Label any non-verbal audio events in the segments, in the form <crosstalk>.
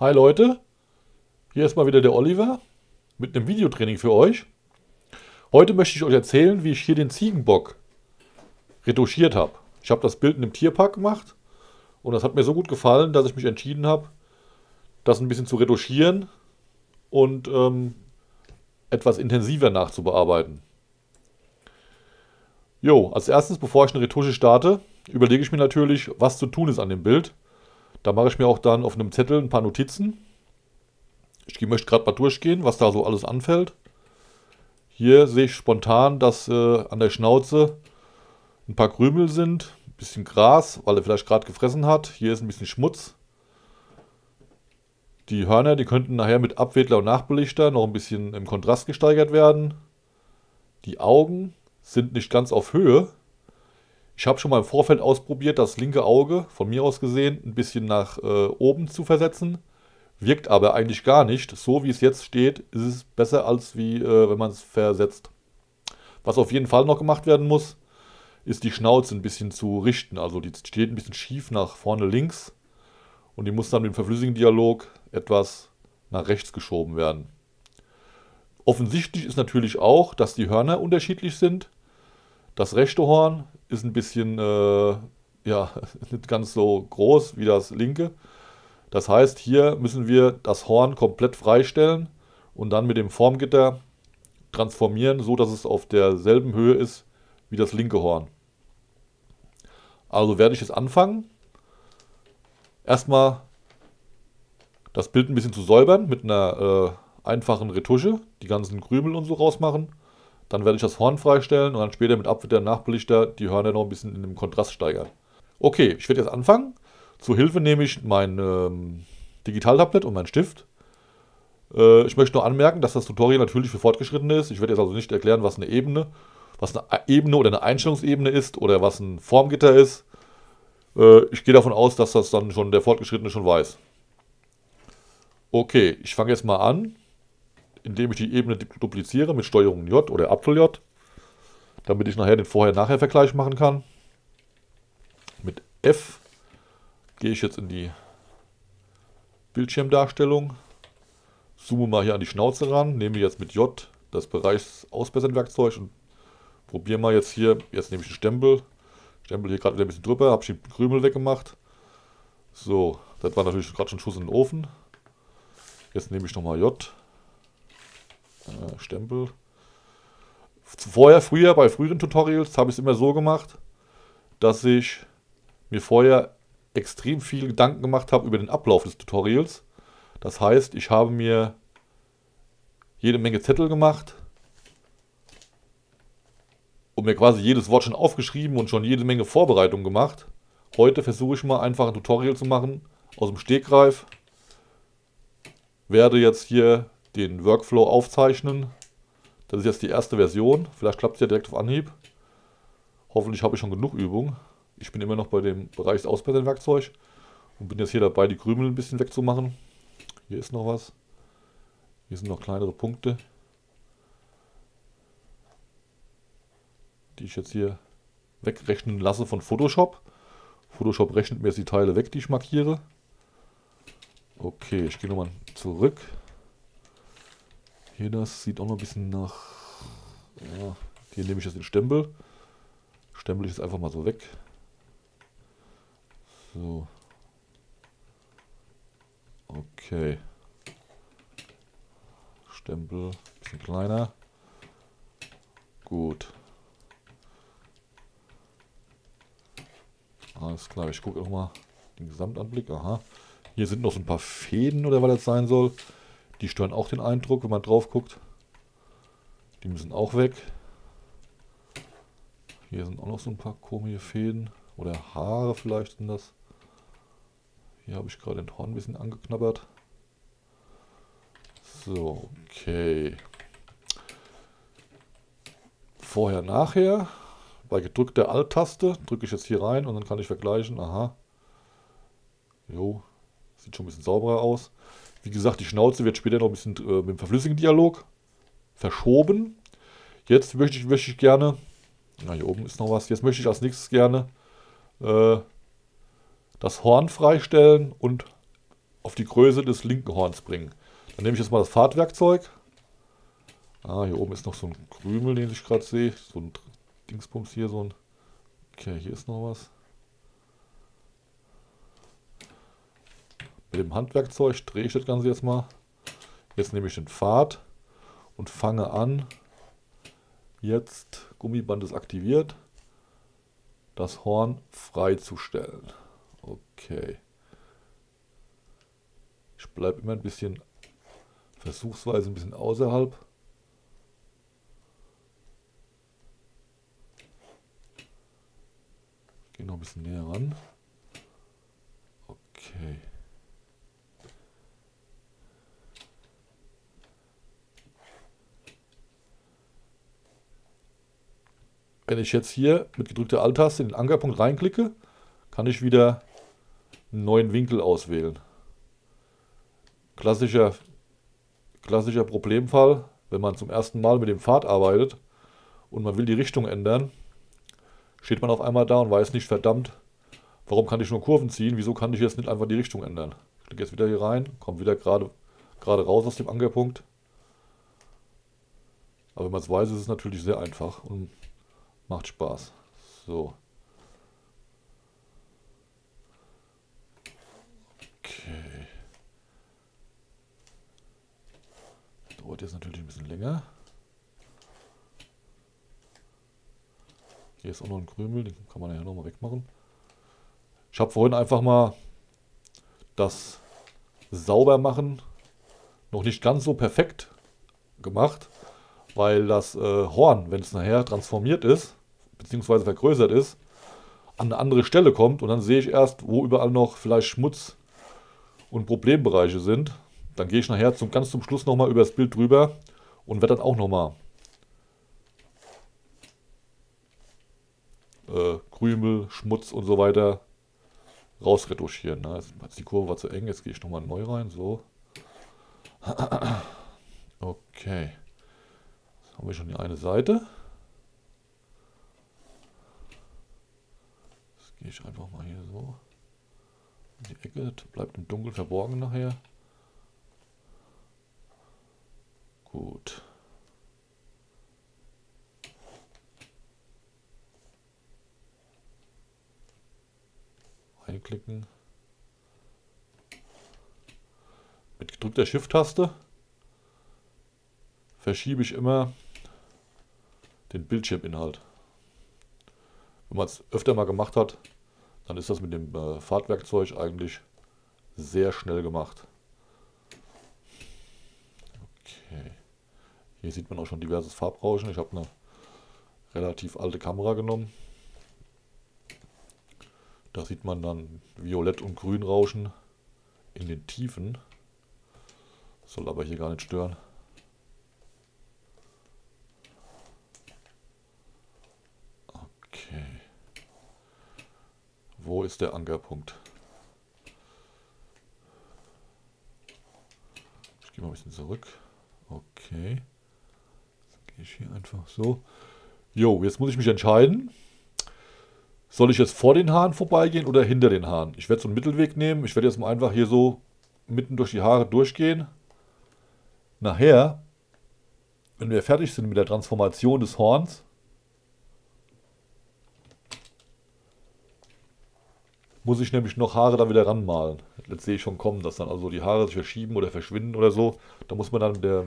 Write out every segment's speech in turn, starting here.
Hi Leute, hier ist mal wieder der Oliver mit einem Videotraining für euch. Heute möchte ich euch erzählen, wie ich hier den Ziegenbock retuschiert habe. Ich habe das Bild in einem Tierpark gemacht und das hat mir so gut gefallen, dass ich mich entschieden habe, das ein bisschen zu retuschieren und ähm, etwas intensiver nachzubearbeiten. Jo, als erstes, bevor ich eine Retusche starte, überlege ich mir natürlich, was zu tun ist an dem Bild. Da mache ich mir auch dann auf einem Zettel ein paar Notizen. Ich möchte gerade mal durchgehen, was da so alles anfällt. Hier sehe ich spontan, dass äh, an der Schnauze ein paar Krümel sind, ein bisschen Gras, weil er vielleicht gerade gefressen hat. Hier ist ein bisschen Schmutz. Die Hörner, die könnten nachher mit Abwedler und Nachbelichter noch ein bisschen im Kontrast gesteigert werden. Die Augen sind nicht ganz auf Höhe. Ich habe schon mal im Vorfeld ausprobiert, das linke Auge, von mir aus gesehen, ein bisschen nach äh, oben zu versetzen. Wirkt aber eigentlich gar nicht. So wie es jetzt steht, ist es besser, als wie äh, wenn man es versetzt. Was auf jeden Fall noch gemacht werden muss, ist die Schnauze ein bisschen zu richten. Also die steht ein bisschen schief nach vorne links und die muss dann dem verflüssigen Dialog etwas nach rechts geschoben werden. Offensichtlich ist natürlich auch, dass die Hörner unterschiedlich sind. Das rechte Horn ist ein bisschen, äh, ja, <laughs> nicht ganz so groß wie das linke. Das heißt, hier müssen wir das Horn komplett freistellen und dann mit dem Formgitter transformieren, so dass es auf derselben Höhe ist wie das linke Horn. Also werde ich jetzt anfangen, erstmal das Bild ein bisschen zu säubern mit einer äh, einfachen Retusche, die ganzen Krümel und so rausmachen. Dann werde ich das Horn freistellen und dann später mit Abwitter und Nachbelichter die Hörner noch ein bisschen in dem Kontrast steigern. Okay, ich werde jetzt anfangen. Zur Hilfe nehme ich mein ähm, Digitaltablet und meinen Stift. Äh, ich möchte nur anmerken, dass das Tutorial natürlich für Fortgeschrittene ist. Ich werde jetzt also nicht erklären, was eine Ebene, was eine Ebene oder eine Einstellungsebene ist oder was ein Formgitter ist. Äh, ich gehe davon aus, dass das dann schon der Fortgeschrittene schon weiß. Okay, ich fange jetzt mal an indem ich die Ebene dupliziere mit Steuerung J oder Apfel J, damit ich nachher den Vorher-Nachher-Vergleich machen kann. Mit F gehe ich jetzt in die Bildschirmdarstellung, zoome mal hier an die Schnauze ran, nehme jetzt mit J das Bereichsausbessern-Werkzeug und probiere mal jetzt hier, jetzt nehme ich einen Stempel, Stempel hier gerade wieder ein bisschen drüber, habe ich die Krümel weggemacht. So, das war natürlich gerade schon Schuss in den Ofen. Jetzt nehme ich nochmal J, Stempel. Vorher, früher, bei früheren Tutorials habe ich es immer so gemacht, dass ich mir vorher extrem viel Gedanken gemacht habe über den Ablauf des Tutorials. Das heißt, ich habe mir jede Menge Zettel gemacht und mir quasi jedes Wort schon aufgeschrieben und schon jede Menge Vorbereitungen gemacht. Heute versuche ich mal einfach ein Tutorial zu machen aus dem Stegreif. Werde jetzt hier den Workflow aufzeichnen. Das ist jetzt die erste Version. Vielleicht klappt es ja direkt auf Anhieb. Hoffentlich habe ich schon genug Übung. Ich bin immer noch bei dem Bereich des Ausbessern-Werkzeug und bin jetzt hier dabei, die Krümel ein bisschen wegzumachen. Hier ist noch was. Hier sind noch kleinere Punkte, die ich jetzt hier wegrechnen lasse von Photoshop. Photoshop rechnet mir jetzt die Teile weg, die ich markiere. Okay, ich gehe nochmal zurück. Hier das sieht auch noch ein bisschen nach... Ja, hier nehme ich jetzt den Stempel. Stempel ich jetzt einfach mal so weg. So. Okay. Stempel, bisschen kleiner. Gut. Alles klar, ich gucke auch mal den Gesamtanblick. Aha. Hier sind noch so ein paar Fäden oder was das sein soll. Die stören auch den Eindruck, wenn man drauf guckt. Die müssen auch weg. Hier sind auch noch so ein paar komische Fäden. Oder Haare vielleicht sind das. Hier habe ich gerade den Horn ein bisschen angeknabbert. So, okay. Vorher, nachher. Bei gedrückter Alt-Taste drücke ich jetzt hier rein und dann kann ich vergleichen. Aha. Jo, sieht schon ein bisschen sauberer aus. Wie gesagt, die Schnauze wird später noch ein bisschen äh, mit dem verflüssigen Dialog verschoben. Jetzt möchte ich, möchte ich gerne, na hier oben ist noch was, jetzt möchte ich als nächstes gerne äh, das Horn freistellen und auf die Größe des linken Horns bringen. Dann nehme ich jetzt mal das Fahrtwerkzeug. Ah, hier oben ist noch so ein Krümel, den ich gerade sehe. So ein Dingsbums hier, so ein... Okay, hier ist noch was. Mit dem Handwerkzeug drehe ich das Ganze jetzt mal. Jetzt nehme ich den Pfad und fange an. Jetzt, Gummiband ist aktiviert, das Horn freizustellen. Okay. Ich bleibe immer ein bisschen, versuchsweise ein bisschen außerhalb. Gehe noch ein bisschen näher ran. Okay. Wenn ich jetzt hier mit gedrückter Alt-Taste in den Ankerpunkt reinklicke, kann ich wieder einen neuen Winkel auswählen. Klassischer, klassischer Problemfall, wenn man zum ersten Mal mit dem Pfad arbeitet und man will die Richtung ändern, steht man auf einmal da und weiß nicht, verdammt, warum kann ich nur Kurven ziehen, wieso kann ich jetzt nicht einfach die Richtung ändern. Ich klicke jetzt wieder hier rein, komme wieder gerade, gerade raus aus dem Ankerpunkt. Aber wenn man es weiß, ist es natürlich sehr einfach und Macht Spaß. So. Okay. Dauert jetzt natürlich ein bisschen länger. Hier ist auch noch ein Krümel, den kann man ja nochmal wegmachen. Ich habe vorhin einfach mal das Saubermachen noch nicht ganz so perfekt gemacht, weil das äh, Horn, wenn es nachher transformiert ist, beziehungsweise vergrößert ist, an eine andere Stelle kommt und dann sehe ich erst, wo überall noch vielleicht Schmutz und Problembereiche sind. Dann gehe ich nachher zum, ganz zum Schluss nochmal über das Bild drüber und werde dann auch nochmal äh, Krümel, Schmutz und so weiter rausretuschieren. Ne? Jetzt, die Kurve war zu eng, jetzt gehe ich nochmal neu rein. So. <clears throat> Okay. Jetzt haben wir schon die eine Seite. Gehe ich einfach mal hier so in die Ecke, bleibt im Dunkeln verborgen nachher. Gut. Einklicken. Mit gedrückter Shift-Taste verschiebe ich immer den Bildschirminhalt. Wenn man es öfter mal gemacht hat, dann ist das mit dem äh, Fahrtwerkzeug eigentlich sehr schnell gemacht. Okay. Hier sieht man auch schon diverses Farbrauschen. Ich habe eine relativ alte Kamera genommen. Da sieht man dann Violett- und Grünrauschen in den Tiefen. Soll aber hier gar nicht stören. Wo ist der Ankerpunkt? Ich gehe mal ein bisschen zurück. Okay. Jetzt gehe ich hier einfach so. Jo, jetzt muss ich mich entscheiden. Soll ich jetzt vor den Haaren vorbeigehen oder hinter den Haaren? Ich werde so einen Mittelweg nehmen. Ich werde jetzt mal einfach hier so mitten durch die Haare durchgehen. Nachher, wenn wir fertig sind mit der Transformation des Horns, muss ich nämlich noch Haare dann wieder ranmalen. Jetzt sehe ich schon kommen, dass dann also die Haare sich verschieben oder verschwinden oder so. Da muss man dann mit, der,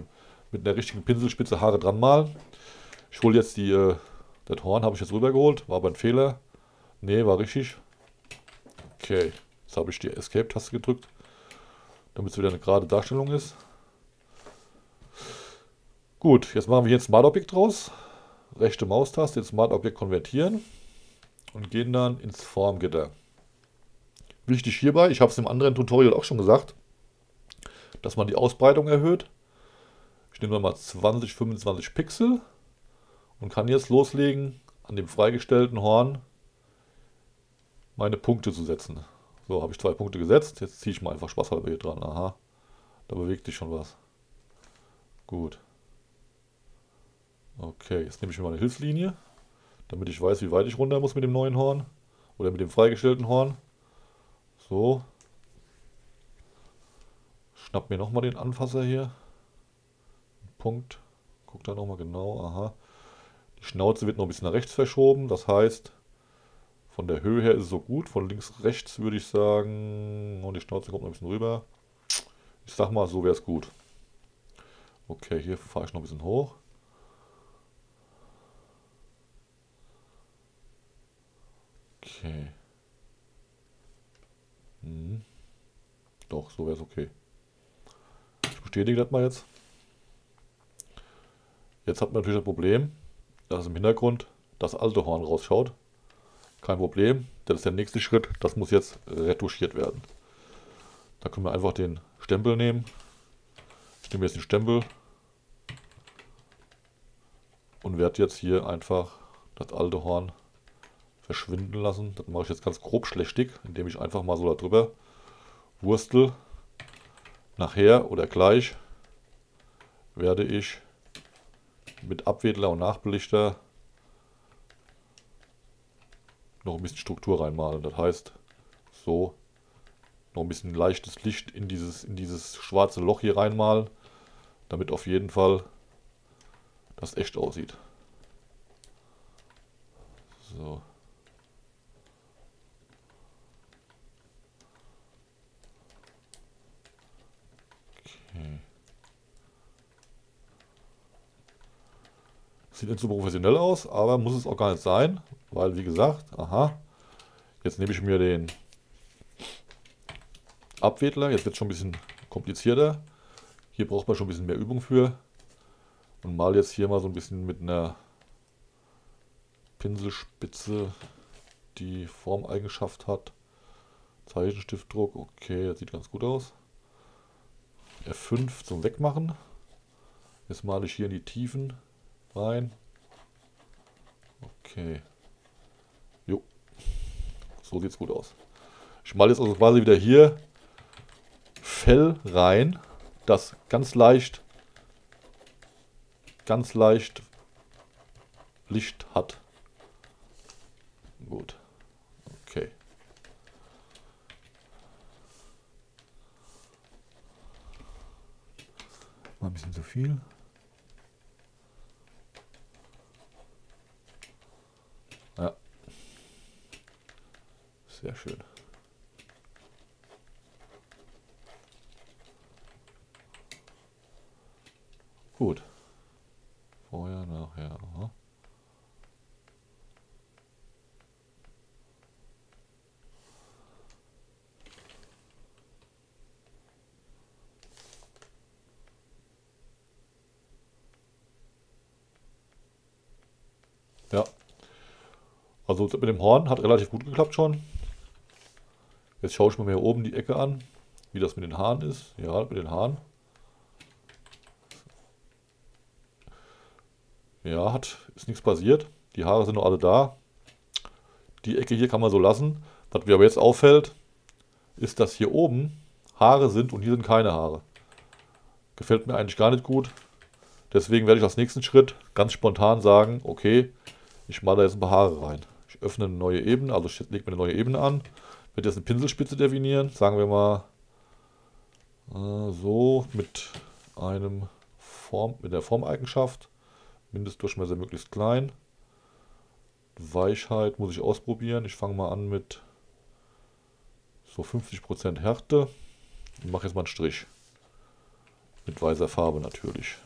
mit einer richtigen Pinselspitze Haare dran malen. Ich hole jetzt die, äh, das Horn, habe ich jetzt rübergeholt, war aber ein Fehler. Ne, war richtig. Okay, jetzt habe ich die Escape-Taste gedrückt, damit es wieder eine gerade Darstellung ist. Gut, jetzt machen wir hier ein Smart Objekt draus. Rechte Maustaste, ins Smart Objekt konvertieren und gehen dann ins Formgitter. Wichtig hierbei, ich habe es im anderen Tutorial auch schon gesagt, dass man die Ausbreitung erhöht. Ich nehme mal 20, 25 Pixel und kann jetzt loslegen, an dem freigestellten Horn meine Punkte zu setzen. So, habe ich zwei Punkte gesetzt. Jetzt ziehe ich mal einfach spaßhalber hier dran. Aha, da bewegt sich schon was. Gut. Okay, jetzt nehme ich mir mal eine Hilfslinie, damit ich weiß, wie weit ich runter muss mit dem neuen Horn oder mit dem freigestellten Horn. So. Schnapp mir nochmal den Anfasser hier. Punkt. Guck da nochmal genau. Aha. Die Schnauze wird noch ein bisschen nach rechts verschoben. Das heißt, von der Höhe her ist es so gut. Von links rechts würde ich sagen. Und die Schnauze kommt noch ein bisschen rüber. Ich sag mal, so wäre es gut. Okay, hier fahre ich noch ein bisschen hoch. Okay. Hm. Doch, so wäre es okay. Ich bestätige das mal jetzt. Jetzt hat man natürlich das Problem, dass im Hintergrund das alte Horn rausschaut. Kein Problem, das ist der nächste Schritt. Das muss jetzt retuschiert werden. Da können wir einfach den Stempel nehmen. Ich nehme jetzt den Stempel und werde jetzt hier einfach das alte Horn verschwinden lassen. Das mache ich jetzt ganz grob schlechtig, indem ich einfach mal so darüber wurstel. Nachher oder gleich werde ich mit Abwedler und Nachbelichter noch ein bisschen Struktur reinmalen. Das heißt, so noch ein bisschen leichtes Licht in dieses, in dieses schwarze Loch hier reinmalen, damit auf jeden Fall das echt aussieht. So. Sieht nicht so professionell aus, aber muss es auch gar nicht sein, weil wie gesagt, aha, jetzt nehme ich mir den Abwedler, jetzt wird es schon ein bisschen komplizierter. Hier braucht man schon ein bisschen mehr Übung für. Und mal jetzt hier mal so ein bisschen mit einer Pinselspitze die Formeigenschaft hat. Zeichenstiftdruck, okay, das sieht ganz gut aus. F5 zum Wegmachen. Jetzt male ich hier in die Tiefen rein. Okay. Jo. So sieht es gut aus. Ich male jetzt also quasi wieder hier Fell rein, das ganz leicht, ganz leicht Licht hat. Gut. Okay. Mal ein bisschen zu viel. Ja. Sehr schön. Gut. Vorher, nachher. Aha. Ja. Also mit dem Horn hat relativ gut geklappt schon. Jetzt schaue ich mir hier oben die Ecke an, wie das mit den Haaren ist. Ja, mit den Haaren. Ja, hat, ist nichts passiert. Die Haare sind noch alle da. Die Ecke hier kann man so lassen. Was mir aber jetzt auffällt, ist, dass hier oben Haare sind und hier sind keine Haare. Gefällt mir eigentlich gar nicht gut. Deswegen werde ich als nächsten Schritt ganz spontan sagen, okay, ich male da jetzt ein paar Haare rein. Öffne eine neue Ebene, also lege mir eine neue Ebene an. Werde jetzt eine Pinselspitze definieren, sagen wir mal äh, so mit einem Form, mit der Formeigenschaft. Mindestdurchmesser möglichst klein. Weichheit muss ich ausprobieren. Ich fange mal an mit so 50% Härte und mache jetzt mal einen Strich. Mit weißer Farbe natürlich.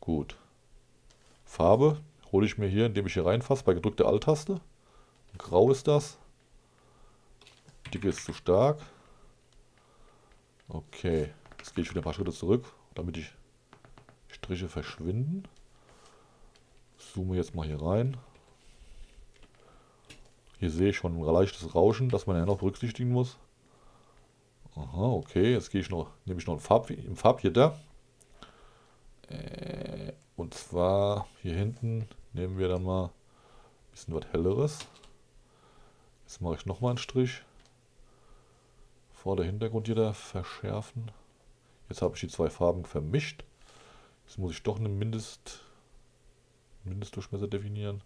Gut. Farbe hole ich mir hier, indem ich hier reinfasse, bei gedrückter Alt-Taste. Grau ist das. Dicke ist zu stark. Okay, jetzt gehe ich wieder ein paar Schritte zurück, damit ich Striche verschwinden. Zoome jetzt mal hier rein. Hier sehe ich schon ein leichtes Rauschen, das man ja noch berücksichtigen muss. Aha, okay, jetzt gehe ich noch, nehme ich noch ein Farb, im Farbgitter. Äh, und zwar hier hinten nehmen wir dann mal ein bisschen was helleres. Jetzt mache ich nochmal einen Strich. Vor der Hintergrund hier verschärfen. Jetzt habe ich die zwei Farben vermischt. Jetzt muss ich doch eine Mindest, Mindestdurchmesser definieren.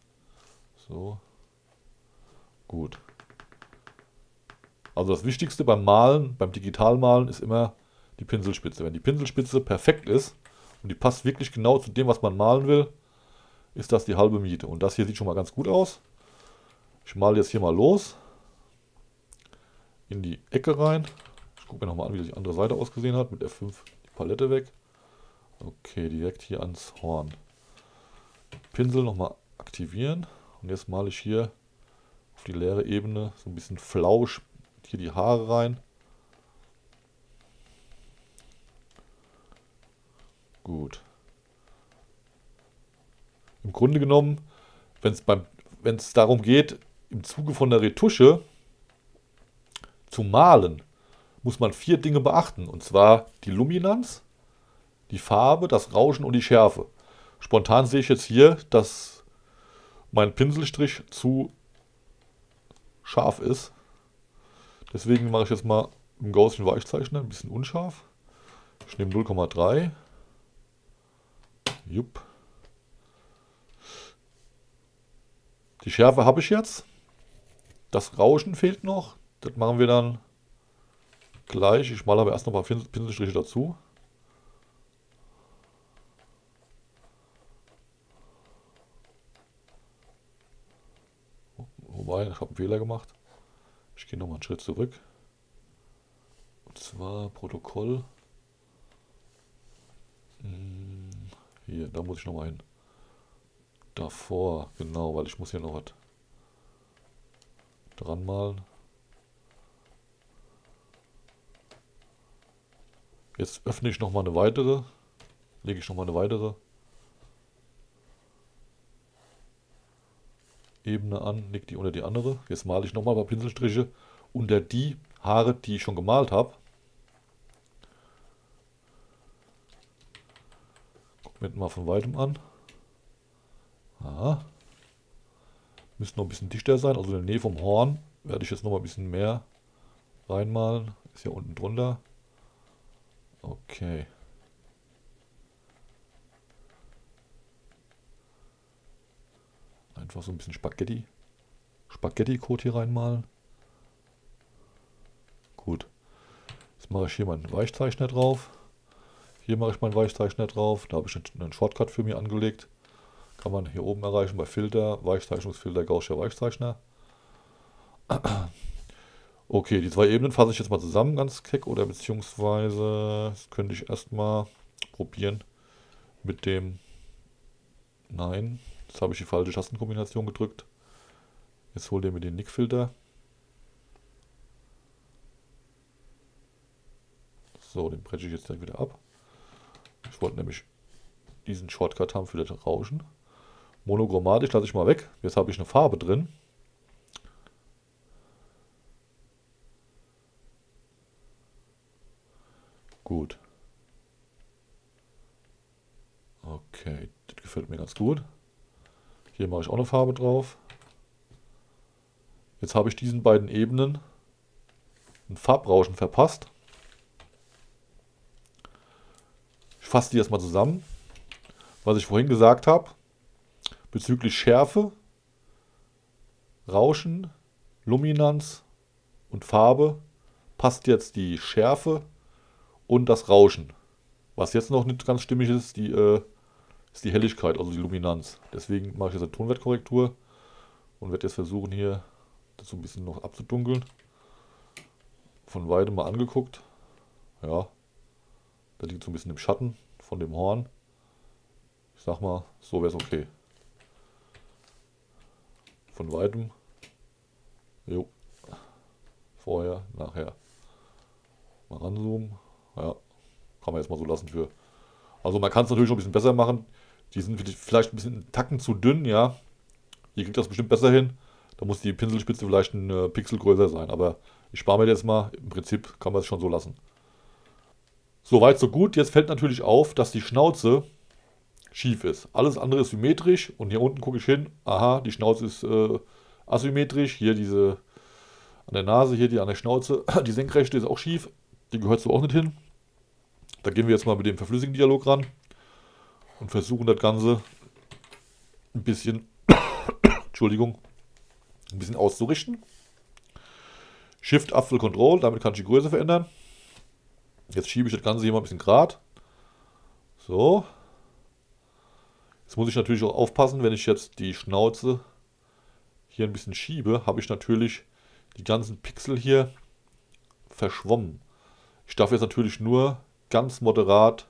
So. Gut. Also das Wichtigste beim Malen, beim Digitalmalen ist immer die Pinselspitze. Wenn die Pinselspitze perfekt ist und die passt wirklich genau zu dem, was man malen will, ist das die halbe Miete. Und das hier sieht schon mal ganz gut aus. Ich male jetzt hier mal los. In die Ecke rein. Ich gucke mir nochmal an, wie die andere Seite ausgesehen hat. Mit F5 die Palette weg. Okay, direkt hier ans Horn. Pinsel nochmal aktivieren. Und jetzt male ich hier auf die leere Ebene so ein bisschen Flausch hier die Haare rein. Gut. Im Grunde genommen, wenn es darum geht, im Zuge von der Retusche zu malen, muss man vier Dinge beachten. Und zwar die Luminanz, die Farbe, das Rauschen und die Schärfe. Spontan sehe ich jetzt hier, dass mein Pinselstrich zu scharf ist. Deswegen mache ich jetzt mal einen Gaußschen Weichzeichner, ein bisschen unscharf. Ich nehme 0,3. Jupp. Die Schärfe habe ich jetzt. Das Rauschen fehlt noch. Das machen wir dann gleich. Ich male aber erst noch ein paar Pinselstriche dazu. Wobei, ich habe einen Fehler gemacht. Ich gehe nochmal einen Schritt zurück. Und zwar Protokoll. Hm, hier, da muss ich nochmal hin. Davor, genau, weil ich muss hier noch was dran malen. Jetzt öffne ich nochmal eine weitere, lege ich nochmal eine weitere Ebene an, lege die unter die andere. Jetzt male ich nochmal ein paar Pinselstriche unter die Haare, die ich schon gemalt habe. Gucken wir mal von weitem an. Aha. Müsste noch ein bisschen dichter sein, also in der Nähe vom Horn werde ich jetzt noch mal ein bisschen mehr reinmalen. Ist ja unten drunter. Okay. Einfach so ein bisschen Spaghetti. Spaghetti-Code hier reinmalen. Gut. Jetzt mache ich hier meinen Weichzeichner drauf. Hier mache ich meinen Weichzeichner drauf. Da habe ich einen Shortcut für mich angelegt. Kann man hier oben erreichen bei Filter, Weichzeichnungsfilter, Gaußscher Weichzeichner. <clears throat> Okay, die zwei Ebenen fasse ich jetzt mal zusammen, ganz keck, oder beziehungsweise das könnte ich erstmal probieren mit dem. Nein, jetzt habe ich die falsche Tastenkombination gedrückt. Jetzt holt ihr mir den Nickfilter. So, den breche ich jetzt gleich wieder ab. Ich wollte nämlich diesen Shortcut haben für das Rauschen. Monochromatisch lasse ich mal weg. Jetzt habe ich eine Farbe drin. Gut. Okay, das gefällt mir ganz gut. Hier mache ich auch eine Farbe drauf. Jetzt habe ich diesen beiden Ebenen ein Farbrauschen verpasst. Ich fasse die erstmal zusammen. Was ich vorhin gesagt habe, bezüglich Schärfe, Rauschen, Luminanz und Farbe passt jetzt die Schärfe und das Rauschen. Was jetzt noch nicht ganz stimmig ist, die, äh, ist die Helligkeit, also die Luminanz. Deswegen mache ich jetzt eine Tonwertkorrektur und werde jetzt versuchen hier das so ein bisschen noch abzudunkeln. Von weitem mal angeguckt. Ja, da liegt so ein bisschen im Schatten von dem Horn. Ich sag mal, so wäre es okay. Von weitem. Jo. Vorher, nachher. Mal ranzoomen. Ja, kann man jetzt mal so lassen für. Also man kann es natürlich noch ein bisschen besser machen. Die sind vielleicht ein bisschen Tacken zu dünn, ja. Ihr kriegt das bestimmt besser hin. Da muss die Pinselspitze vielleicht ein äh, Pixel größer sein. Aber ich spare mir das mal. Im Prinzip kann man es schon so lassen. Soweit, so gut. Jetzt fällt natürlich auf, dass die Schnauze schief ist. Alles andere ist symmetrisch. Und hier unten gucke ich hin. Aha, die Schnauze ist äh, asymmetrisch. Hier diese an der Nase, hier die an der Schnauze. <clears throat> Die senkrechte ist auch schief. Die gehört so auch nicht hin. Da gehen wir jetzt mal mit dem verflüssigen Dialog ran und versuchen das Ganze ein bisschen, <clears throat> Entschuldigung, ein bisschen auszurichten. Shift Apfel Control, damit kann ich die Größe verändern. Jetzt schiebe ich das Ganze hier mal ein bisschen gerade. So. Jetzt muss ich natürlich auch aufpassen, wenn ich jetzt die Schnauze hier ein bisschen schiebe, habe ich natürlich die ganzen Pixel hier verschwommen. Ich darf jetzt natürlich nur ganz moderat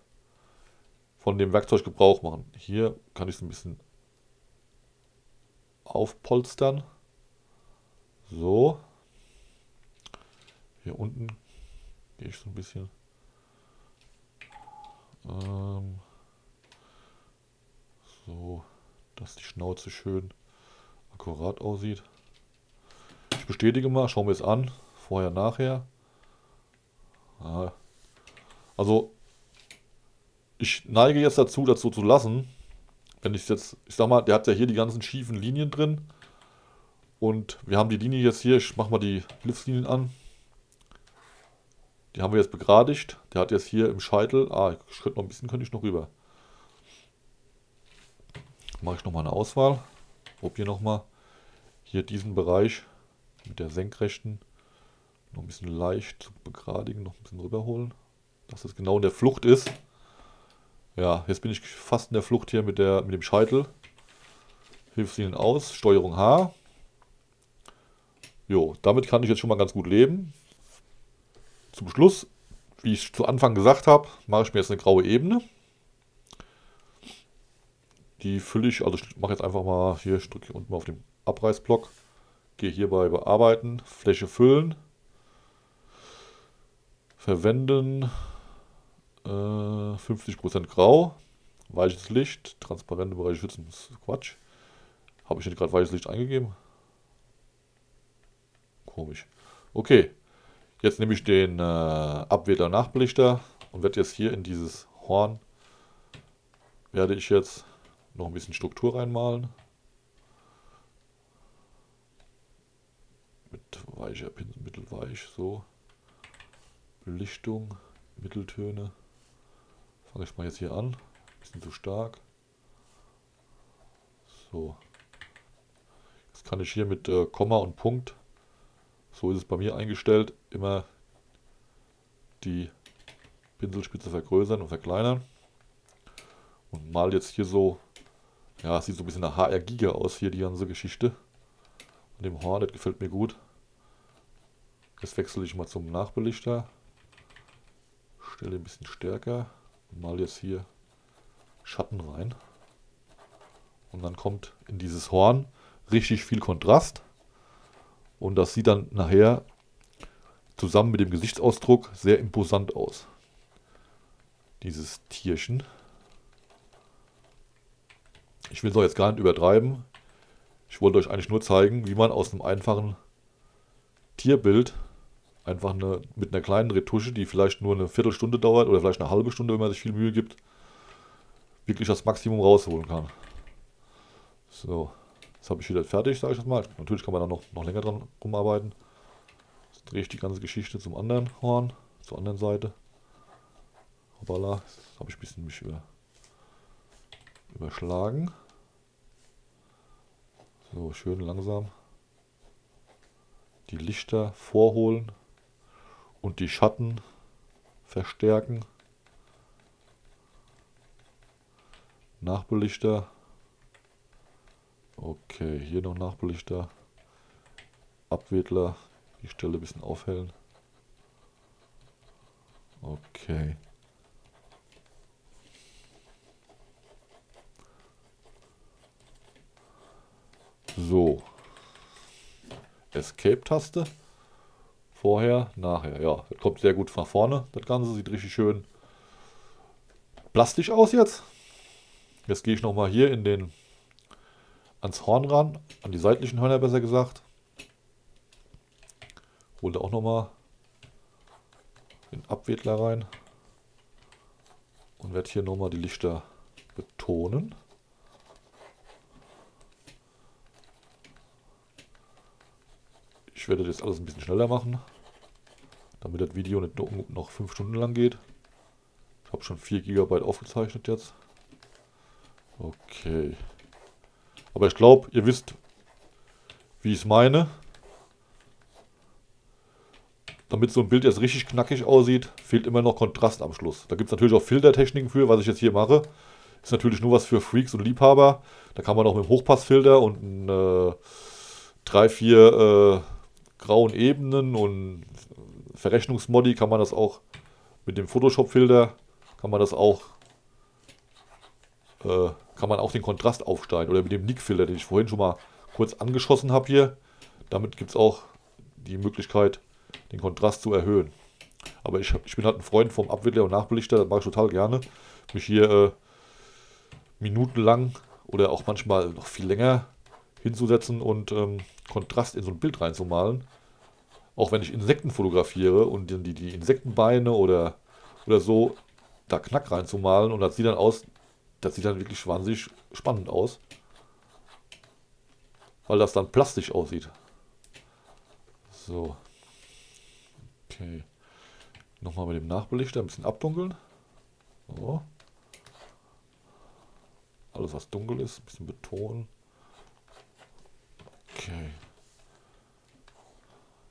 von dem Werkzeug Gebrauch machen. Hier kann ich es ein bisschen aufpolstern. So. Hier unten gehe ich so ein bisschen. Ähm, so, dass die Schnauze schön akkurat aussieht. Ich bestätige mal, schauen wir es an. Vorher, nachher. Ah. Also, ich neige jetzt dazu, das so zu lassen. Wenn ich jetzt, ich sag mal, der hat ja hier die ganzen schiefen Linien drin. Und wir haben die Linie jetzt hier, ich mache mal die Blitzlinien an. Die haben wir jetzt begradigt. Der hat jetzt hier im Scheitel, ah, ich könnte noch ein bisschen, könnte ich noch rüber. Mache ich nochmal eine Auswahl. Probiere nochmal hier diesen Bereich mit der senkrechten noch ein bisschen leicht zu begradigen, noch ein bisschen rüberholen, dass es genau in der Flucht ist. Ja, jetzt bin ich fast in der Flucht hier mit, der, mit dem Scheitel. Hilfslinien aus, Steuerung H. Jo, damit kann ich jetzt schon mal ganz gut leben. Zum Schluss, wie ich zu Anfang gesagt habe, mache ich mir jetzt eine graue Ebene. Die fülle ich, also ich mache jetzt einfach mal hier, drücke unten mal auf den Abreißblock, gehe hier bei Bearbeiten, Fläche füllen, verwenden, äh, 50% grau, weiches Licht, transparente Bereiche schützen, das ist Quatsch. Habe ich nicht gerade weiches Licht eingegeben? Komisch. Okay, jetzt nehme ich den äh, Abwähler Nachbelichter und werde jetzt hier in dieses Horn, werde ich jetzt noch ein bisschen Struktur reinmalen. Mit weicher Pinsel, mittelweich, so. Belichtung, Mitteltöne. Fange ich mal jetzt hier an. Bisschen zu stark. So. Jetzt kann ich hier mit äh, Komma und Punkt, so ist es bei mir eingestellt, immer die Pinselspitze vergrößern und verkleinern. Und mal jetzt hier so, ja, sieht so ein bisschen nach HR Giga aus hier, die ganze Geschichte. Und dem Horn, das gefällt mir gut. Jetzt wechsle ich mal zum Nachbelichter. Stelle ein bisschen stärker. Und mal jetzt hier Schatten rein. Und dann kommt in dieses Horn richtig viel Kontrast. Und das sieht dann nachher zusammen mit dem Gesichtsausdruck sehr imposant aus. Dieses Tierchen. Ich will es auch jetzt gar nicht übertreiben. Ich wollte euch eigentlich nur zeigen, wie man aus einem einfachen Tierbild einfach eine, mit einer kleinen Retusche, die vielleicht nur eine Viertelstunde dauert oder vielleicht eine halbe Stunde, wenn man sich viel Mühe gibt, wirklich das Maximum rausholen kann. So, jetzt habe ich wieder fertig, sage ich das mal. Natürlich kann man da noch, noch länger dran rumarbeiten. Jetzt drehe ich die ganze Geschichte zum anderen Horn, zur anderen Seite. Hoppala, habe ich ein bisschen mich über, überschlagen. So, schön langsam die Lichter vorholen und die Schatten verstärken. Nachbelichter. Okay, hier noch Nachbelichter. Abwedler. Die Stelle ein bisschen aufhellen. Okay. So. Escape-Taste. Vorher, nachher. Ja, das kommt sehr gut nach vorne. Das Ganze sieht richtig schön plastisch aus jetzt. Jetzt gehe ich nochmal hier in den ans Horn ran, an die seitlichen Hörner besser gesagt. Hole auch nochmal den Abwedler rein und werde hier nochmal die Lichter betonen. Ich werde das alles ein bisschen schneller machen, damit das Video nicht noch 5 Stunden lang geht. Ich habe schon 4 GB aufgezeichnet jetzt. Okay. Aber ich glaube, ihr wisst, wie ich es meine. damit so ein Bild jetzt richtig knackig aussieht, fehlt immer noch Kontrast am Schluss. Da gibt es natürlich auch Filtertechniken für, was ich jetzt hier mache. Ist natürlich nur was für Freaks und Liebhaber. Da kann man auch mit dem Hochpassfilter und äh, drei, vier äh, grauen Ebenen und Verrechnungsmodi kann man das auch mit dem Photoshop-Filter kann man das auch äh, kann man auch den Kontrast aufsteigen oder mit dem Nick-Filter, den ich vorhin schon mal kurz angeschossen habe hier. Damit gibt es auch die Möglichkeit, den Kontrast zu erhöhen. Aber ich, ich bin halt ein Freund vom Abwickler und Nachbelichter, das mache ich total gerne. Mich hier äh, minutenlang oder auch manchmal noch viel länger hinzusetzen und ähm, Kontrast in so ein Bild reinzumalen. Auch wenn ich Insekten fotografiere und die, die Insektenbeine oder, oder so da Knack reinzumalen und das sieht dann aus, das sieht dann wirklich wahnsinnig spannend aus. Weil das dann plastisch aussieht. So. Okay. Nochmal mit dem Nachbelichter ein bisschen abdunkeln. So. Alles was dunkel ist, ein bisschen betonen. Okay.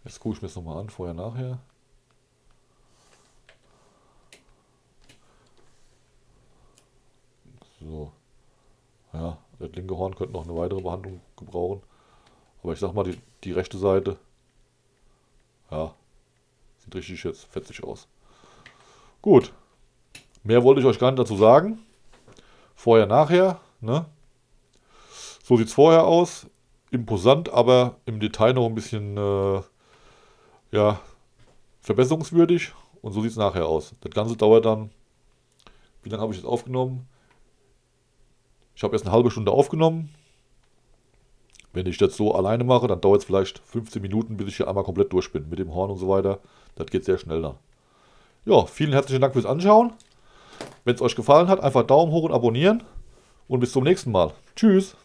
Jetzt gucke ich mir das nochmal an, vorher, nachher. So. Ja, das linke Horn könnte noch eine weitere Behandlung gebrauchen. Aber ich sag mal, die, die rechte Seite, ja, sieht richtig jetzt fetzig aus. Gut. Mehr wollte ich euch gar nicht dazu sagen. Vorher, nachher. Ne? So sieht es vorher aus. Imposant, aber im Detail noch ein bisschen äh, ja, verbesserungswürdig. Und so sieht es nachher aus. Das Ganze dauert dann, wie lange habe ich das aufgenommen? Ich habe erst eine halbe Stunde aufgenommen. Wenn ich das so alleine mache, dann dauert es vielleicht 15 Minuten, bis ich hier einmal komplett durch bin mit dem Horn und so weiter. Das geht sehr schnell dann. Ja, vielen herzlichen Dank fürs Anschauen. Wenn es euch gefallen hat, einfach Daumen hoch und abonnieren. Und bis zum nächsten Mal. Tschüss.